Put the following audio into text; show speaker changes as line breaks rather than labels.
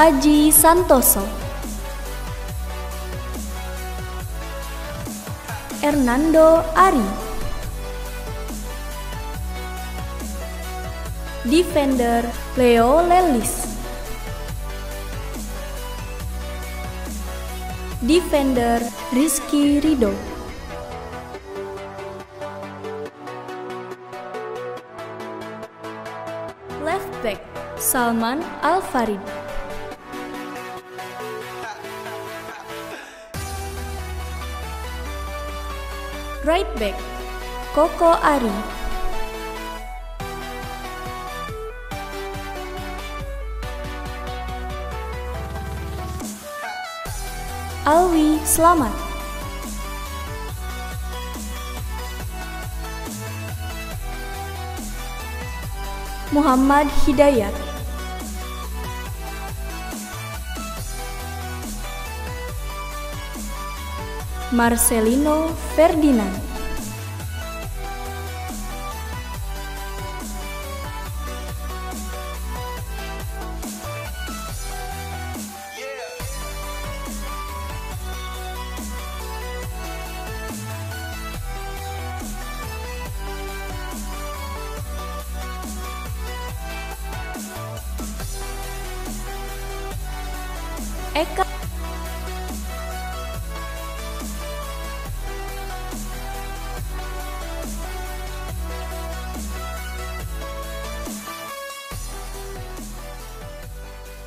Aji Santoso. Hernando Ari. Defender Leo Lelis. Defender Rizky Rido. Left back Salman Al Farid Right back Koko Ari. Alwi Selamat. Muhammad Hidayat Marcelino Ferdinand. Eka